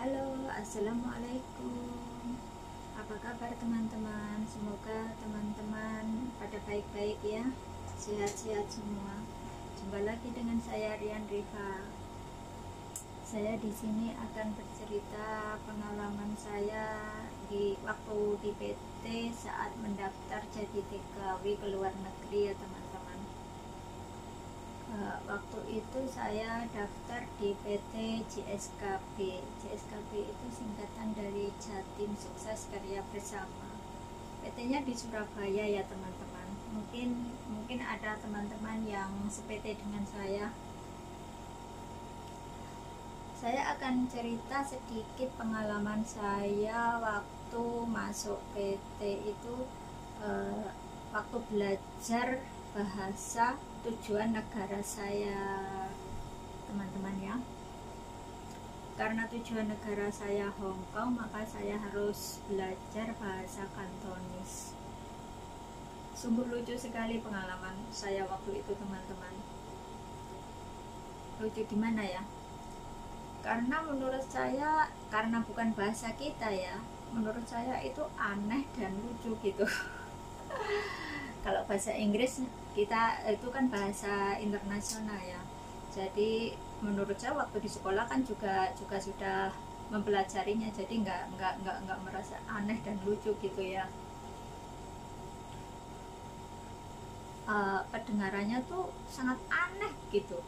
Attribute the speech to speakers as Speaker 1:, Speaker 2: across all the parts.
Speaker 1: Halo, assalamualaikum. Apa kabar teman-teman? Semoga teman-teman pada baik-baik ya, sehat-sehat semua. Jumpa lagi dengan saya Rian Riva. Saya di sini akan bercerita pengalaman saya di waktu di PT saat mendaftar jadi TKW ke luar negeri ya teman-teman uh, waktu itu saya daftar di PT JSKB JSKB itu singkatan dari Jatim Sukses Karya Bersama. PT-nya di Surabaya ya teman-teman. Mungkin mungkin ada teman-teman yang sept dengan saya. Saya akan cerita sedikit pengalaman saya waktu masuk PT itu uh, waktu belajar bahasa tujuan negara saya teman-teman ya. Karena tujuan negara saya Hong Kong maka saya harus belajar bahasa Kantonis. Sungguh lucu sekali pengalaman saya waktu itu teman-teman. Lucu di mana ya? Karena menurut saya karena bukan bahasa kita ya menurut saya itu aneh dan lucu gitu. Kalau bahasa Inggris kita itu kan bahasa internasional ya. Jadi menurut saya waktu di sekolah kan juga juga sudah mempelajarinya. Jadi nggak nggak nggak nggak merasa aneh dan lucu gitu ya. Uh, kedengarannya tuh sangat aneh gitu.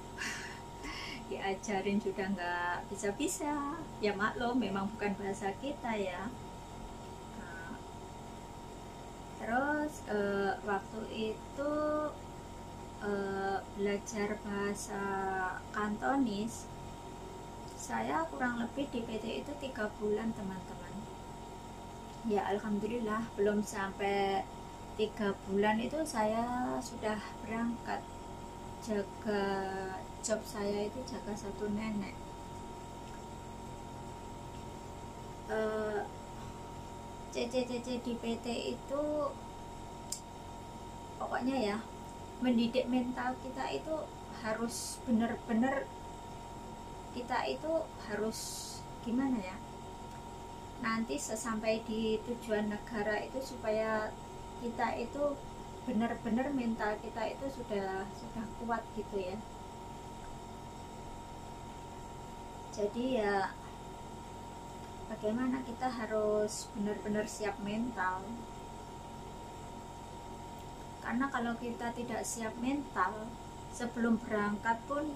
Speaker 1: Diajarin sudah nggak bisa-bisa. Ya maklum memang bukan bahasa kita ya terus uh, waktu itu uh, belajar bahasa Kantonis saya kurang lebih di PT itu tiga bulan teman-teman. Ya Alhamdulillah belum sampai tiga bulan itu saya sudah berangkat jaga job saya itu jaga satu nenek. Uh, CC-CC di PT itu pokoknya ya mendidik mental kita itu harus benar-benar kita itu harus gimana ya nanti sesampai di tujuan negara itu supaya kita itu benar-benar mental kita itu sudah sudah kuat gitu ya. Jadi ya bagaimana kita harus benar-benar siap mental? Karena kalau kita tidak siap mental sebelum berangkat pun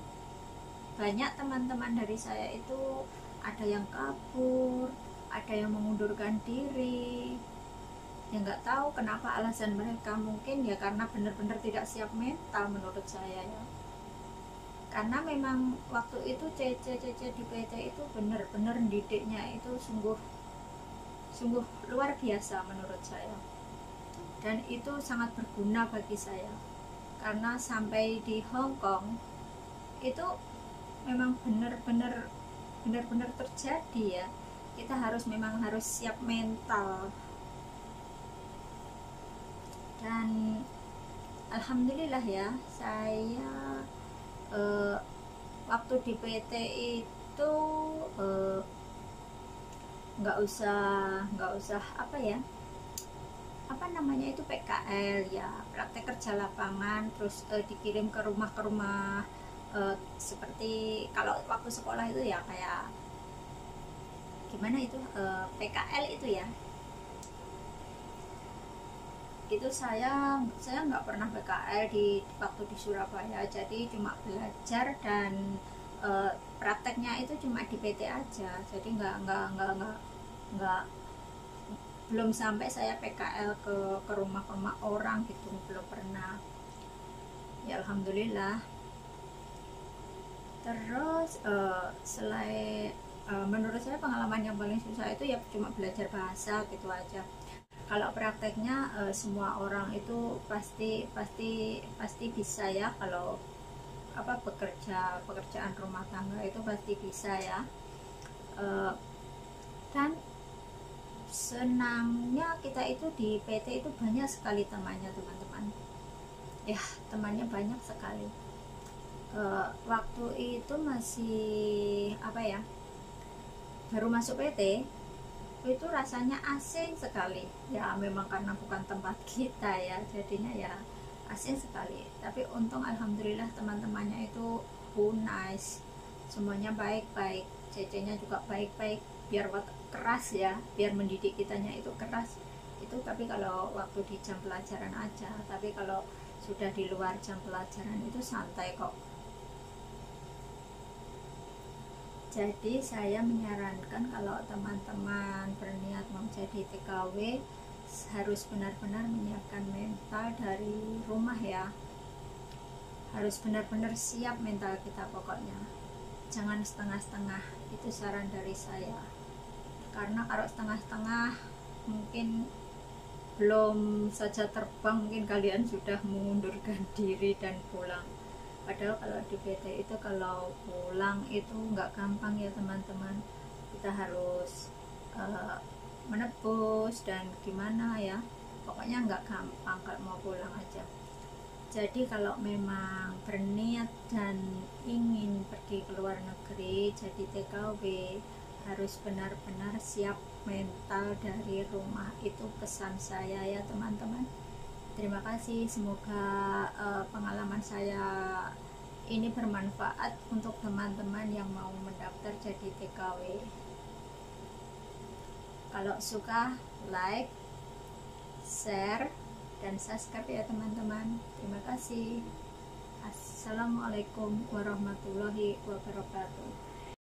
Speaker 1: banyak teman-teman dari saya itu ada yang kabur ada yang mengundurkan diri. Ya nggak tahu kenapa alasan mereka. Mungkin ya karena benar-benar tidak siap mental menurut saya ya karena memang waktu itu CC CC di PT itu benar-benar didiknya itu sungguh sungguh luar biasa menurut saya. Dan itu sangat berguna bagi saya. Karena sampai di Hong Kong itu memang benar-benar benar-benar terjadi ya. Kita harus memang harus siap mental. Dan alhamdulillah ya saya uh, waktu di PT itu uh, nggak usah nggak usah apa ya apa namanya itu PKL ya praktek kerja lapangan terus uh, dikirim ke rumah ke rumah uh, seperti kalau waktu sekolah itu ya kayak gimana itu uh, PKL itu ya itu saya saya nggak pernah PKL di waktu di Surabaya. Jadi cuma belajar dan e, prakteknya itu cuma di PT aja. Jadi nggak nggak nggak nggak nggak belum sampai saya PKL ke ke rumah rumah orang gitu. Belum pernah. Ya alhamdulillah. Terus e, selain e, menurut saya pengalaman yang paling susah itu ya cuma belajar bahasa gitu aja kalau prakteknya uh, semua orang itu pasti pasti pasti bisa ya. Kalau apa bekerja pekerjaan rumah tangga itu pasti bisa ya. Dan senangnya kita itu di PT itu banyak sekali temannya teman-teman. Ya temannya banyak sekali. Uh, waktu itu masih apa ya baru masuk PT itu rasanya asing sekali. Ya memang karena bukan tempat kita ya jadinya ya asing sekali. Tapi untung alhamdulillah teman-temannya itu who nice. Semuanya baik-baik. Cecenya juga baik-baik. Biar keras ya biar mendidik kitanya itu keras. Itu tapi kalau waktu di jam pelajaran aja. Tapi kalau sudah di luar jam pelajaran itu santai kok jadi saya menyarankan kalau teman-teman berniat mau jadi TKW harus benar-benar menyiapkan mental dari rumah ya. Harus benar-benar siap mental kita pokoknya. Jangan setengah-setengah itu saran dari saya. Karena kalau setengah-setengah mungkin belum saja terbang mungkin kalian sudah mengundurkan diri dan pulang padahal kalau di PT itu kalau pulang itu nggak gampang ya teman-teman. Kita harus uh, menebus dan gimana ya. Pokoknya nggak gampang kalau mau pulang aja. Jadi kalau memang berniat dan ingin pergi ke luar negeri jadi TKW harus benar-benar siap mental dari rumah. Itu pesan saya ya teman-teman terima kasih. Semoga uh, pengalaman saya ini bermanfaat untuk teman-teman yang mau mendaftar jadi TKW kalau suka like share dan subscribe ya teman-teman. Terima kasih. Assalamualaikum warahmatullahi wabarakatuh